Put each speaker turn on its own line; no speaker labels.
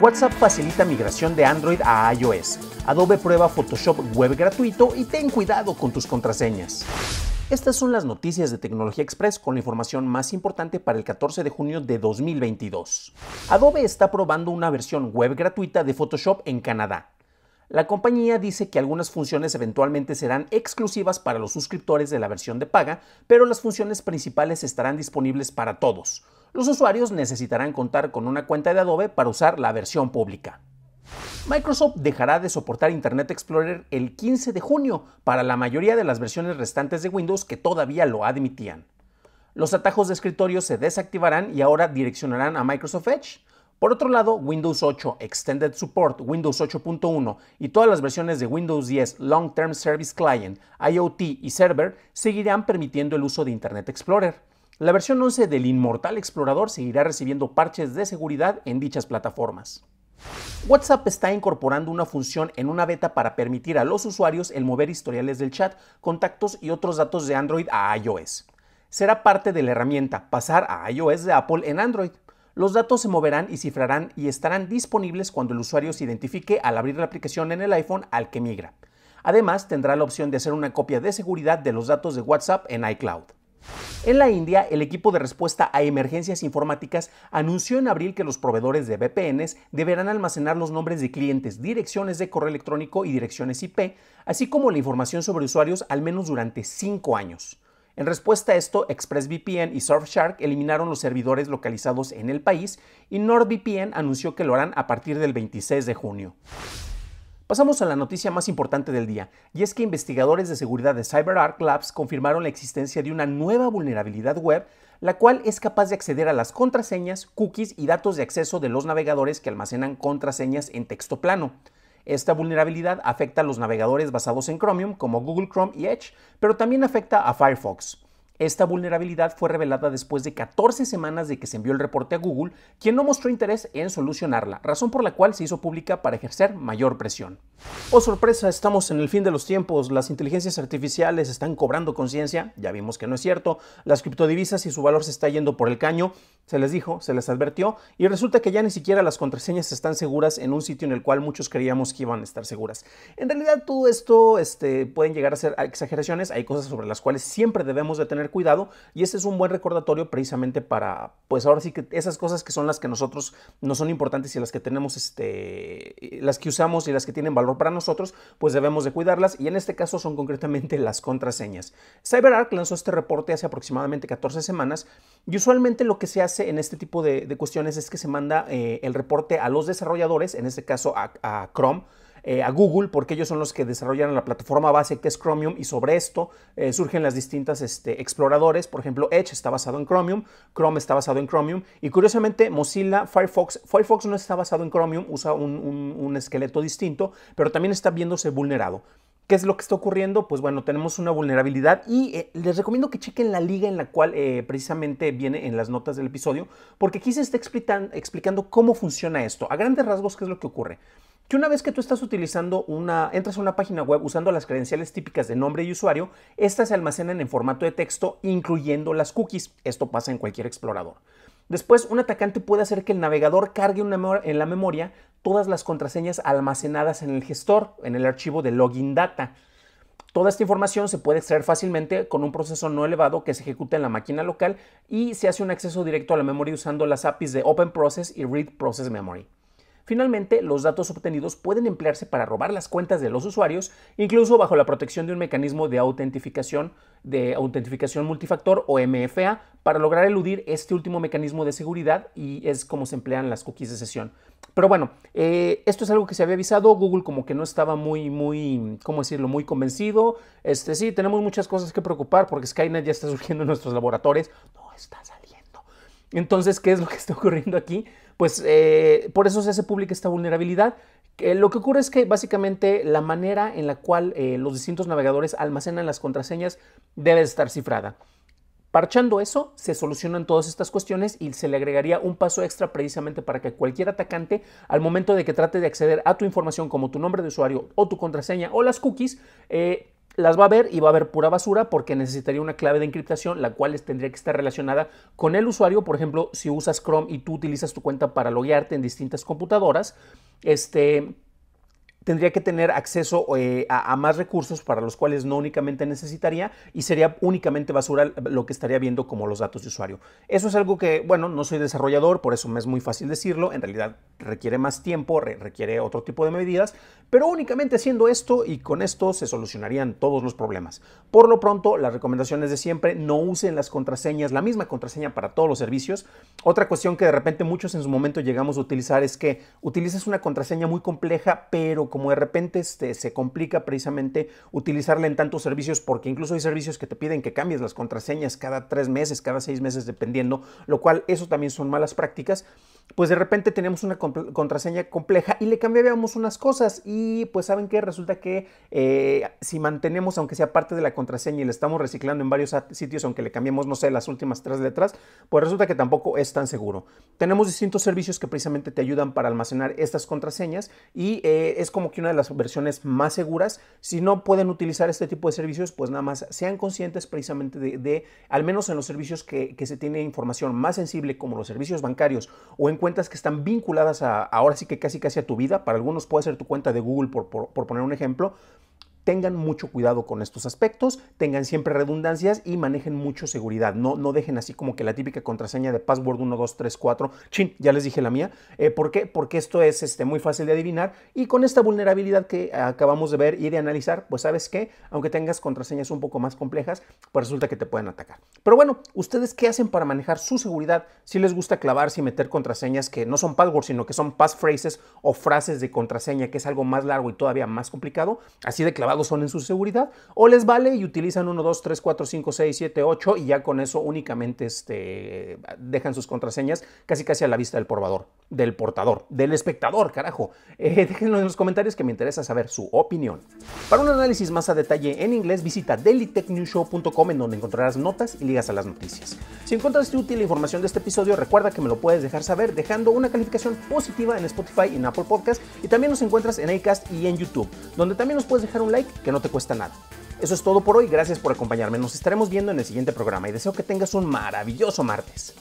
WhatsApp facilita migración de Android a iOS. Adobe prueba Photoshop web gratuito y ten cuidado con tus contraseñas. Estas son las noticias de Tecnología Express con la información más importante para el 14 de junio de 2022. Adobe está probando una versión web gratuita de Photoshop en Canadá. La compañía dice que algunas funciones eventualmente serán exclusivas para los suscriptores de la versión de paga, pero las funciones principales estarán disponibles para todos. Los usuarios necesitarán contar con una cuenta de Adobe para usar la versión pública. Microsoft dejará de soportar Internet Explorer el 15 de junio para la mayoría de las versiones restantes de Windows que todavía lo admitían. Los atajos de escritorio se desactivarán y ahora direccionarán a Microsoft Edge. Por otro lado, Windows 8 Extended Support, Windows 8.1 y todas las versiones de Windows 10 Long Term Service Client, IoT y Server seguirán permitiendo el uso de Internet Explorer. La versión 11 del Inmortal Explorador seguirá recibiendo parches de seguridad en dichas plataformas. WhatsApp está incorporando una función en una beta para permitir a los usuarios el mover historiales del chat, contactos y otros datos de Android a iOS. Será parte de la herramienta Pasar a iOS de Apple en Android. Los datos se moverán y cifrarán y estarán disponibles cuando el usuario se identifique al abrir la aplicación en el iPhone al que migra. Además, tendrá la opción de hacer una copia de seguridad de los datos de WhatsApp en iCloud. En la India, el equipo de respuesta a emergencias informáticas anunció en abril que los proveedores de VPNs deberán almacenar los nombres de clientes, direcciones de correo electrónico y direcciones IP, así como la información sobre usuarios al menos durante cinco años. En respuesta a esto, ExpressVPN y Surfshark eliminaron los servidores localizados en el país y NordVPN anunció que lo harán a partir del 26 de junio. Pasamos a la noticia más importante del día, y es que investigadores de seguridad de CyberArk Labs confirmaron la existencia de una nueva vulnerabilidad web, la cual es capaz de acceder a las contraseñas, cookies y datos de acceso de los navegadores que almacenan contraseñas en texto plano. Esta vulnerabilidad afecta a los navegadores basados en Chromium como Google Chrome y Edge, pero también afecta a Firefox. Esta vulnerabilidad fue revelada después de 14 semanas de que se envió el reporte a Google, quien no mostró interés en solucionarla, razón por la cual se hizo pública para ejercer mayor presión. Oh sorpresa, estamos en el fin de los tiempos, las inteligencias artificiales están cobrando conciencia, ya vimos que no es cierto, las criptodivisas y su valor se está yendo por el caño, se les dijo, se les advirtió, y resulta que ya ni siquiera las contraseñas están seguras en un sitio en el cual muchos creíamos que iban a estar seguras. En realidad todo esto este, pueden llegar a ser exageraciones, hay cosas sobre las cuales siempre debemos de tener cuidado y este es un buen recordatorio precisamente para, pues ahora sí que esas cosas que son las que nosotros no son importantes y las que tenemos, este, las que usamos y las que tienen valor para nosotros, pues debemos de cuidarlas y en este caso son concretamente las contraseñas. CyberArk lanzó este reporte hace aproximadamente 14 semanas y usualmente lo que se hace en este tipo de, cuestiones es que se manda eh, el reporte a los desarrolladores, en este caso a Chrome, eh, a Google, porque ellos son los que desarrollan la plataforma base que es Chromium y sobre esto eh, surgen las distintas este, exploradores. Por ejemplo, Edge está basado en Chromium, Chrome está basado en Chromium y curiosamente Mozilla Firefox, Firefox no está basado en Chromium, usa un, esqueleto distinto, pero también está viéndose vulnerado. ¿Qué es lo que está ocurriendo? Pues bueno, tenemos una vulnerabilidad y eh, les recomiendo que chequen la liga en la cual precisamente viene en las notas del episodio, porque aquí se está explicando cómo funciona esto. A grandes rasgos, ¿qué es lo que ocurre? Que una vez que tú estás utilizando una, entras a una página web usando las credenciales típicas de nombre y usuario, estas se almacenan en formato de texto, incluyendo las cookies. Esto pasa en cualquier explorador. Después, un atacante puede hacer que el navegador cargue en la memoria todas las contraseñas almacenadas en el gestor, en el archivo de login data. Toda esta información se puede extraer fácilmente con un proceso no elevado que se ejecuta en la máquina local y se hace un acceso directo a la memoria usando las APIs de Open Process y Read Process Memory. Finalmente, los datos obtenidos pueden emplearse para robar las cuentas de los usuarios, incluso bajo la protección de un mecanismo de autentificación, de autentificación multifactor o MFA, para lograr eludir este último mecanismo de seguridad y es como se emplean las cookies de sesión. Pero bueno, eh, esto es algo que se había avisado, Google como que no estaba muy, muy, ¿cómo decirlo?, muy convencido. Este, sí, tenemos muchas cosas que preocupar porque Skynet ya está surgiendo en nuestros laboratorios. No está saliendo. Entonces, ¿qué es lo que está ocurriendo aquí? pues eh, por eso se hace pública esta vulnerabilidad. lo que ocurre es que básicamente la manera en la cual eh, los distintos navegadores almacenan las contraseñas debe estar cifrada. Parchando eso, se solucionan todas estas cuestiones y se le agregaría un paso extra precisamente para que cualquier atacante, al momento de que trate de acceder a tu información como tu nombre de usuario o tu contraseña o las cookies, eh, las va a ver y va a ver pura basura porque necesitaría una clave de encriptación, la cual tendría que estar relacionada con el usuario. Por ejemplo, si usas Chrome y tú utilizas tu cuenta para loguearte en distintas computadoras, este tendría que tener acceso eh, a, más recursos para los cuales no únicamente necesitaría y sería únicamente basura lo que estaría viendo como los datos de usuario. Eso es algo que, bueno, no soy desarrollador, por eso me es muy fácil decirlo, en realidad requiere más tiempo, requiere otro tipo de medidas, pero únicamente haciendo esto y con esto se solucionarían todos los problemas. Por lo pronto, las recomendaciones de siempre, no usen las contraseñas, la misma contraseña para todos los servicios. Otra cuestión que de repente muchos en su momento llegamos a utilizar es que utilices una contraseña muy compleja, pero como de repente este, se complica precisamente utilizarla en tantos servicios, porque incluso hay servicios que te piden que cambies las contraseñas cada tres meses, cada seis meses, dependiendo, lo cual eso también son malas prácticas. Pues de repente tenemos una contraseña compleja y le cambiábamos unas cosas y pues saben que resulta que eh, si mantenemos aunque sea parte de la contraseña y le estamos reciclando en varios sitios aunque le cambiemos no sé las últimas tres letras pues resulta que tampoco es tan seguro. Tenemos distintos servicios que precisamente te ayudan para almacenar estas contraseñas y eh, es como que una de las versiones más seguras si no pueden utilizar este tipo de servicios pues nada más sean conscientes precisamente de, al menos en los servicios que, que se tiene información más sensible como los servicios bancarios o en cuentas que están vinculadas a, ahora sí que casi casi a tu vida. Para algunos puede ser tu cuenta de Google, por, por poner un ejemplo tengan mucho cuidado con estos aspectos, tengan siempre redundancias y manejen mucho seguridad. No, no dejen así como que la típica contraseña de password 1234, chin, ya les dije la mía. Eh, ¿Por qué? Porque esto es este, muy fácil de adivinar y con esta vulnerabilidad que acabamos de ver y de analizar, pues sabes que aunque tengas contraseñas un poco más complejas, pues resulta que te pueden atacar. Pero bueno, ¿ustedes qué hacen para manejar su seguridad? Si les gusta clavarse y meter contraseñas que no son passwords, sino que son passphrases o frases de contraseña, que es algo más largo y todavía más complicado, así de clavado son en su seguridad, o les vale y utilizan 1, 2, 3, 4, 5, 6, 7, 8 y ya con eso únicamente este, dejan sus contraseñas casi casi a la vista del portador, del portador, del espectador, carajo. Eh, déjenlo en los comentarios que me interesa saber su opinión. Para un análisis más a detalle en inglés, visita dailytechnewshow.com en donde encontrarás notas y ligas a las noticias. Si encontraste útil la información de este episodio, recuerda que me lo puedes dejar saber dejando una calificación positiva en Spotify y en Apple Podcast y también nos encuentras en Acast y en YouTube, donde también nos puedes dejar un que no te cuesta nada. Eso es todo por hoy, gracias por acompañarme, nos estaremos viendo en el siguiente programa y deseo que tengas un maravilloso martes.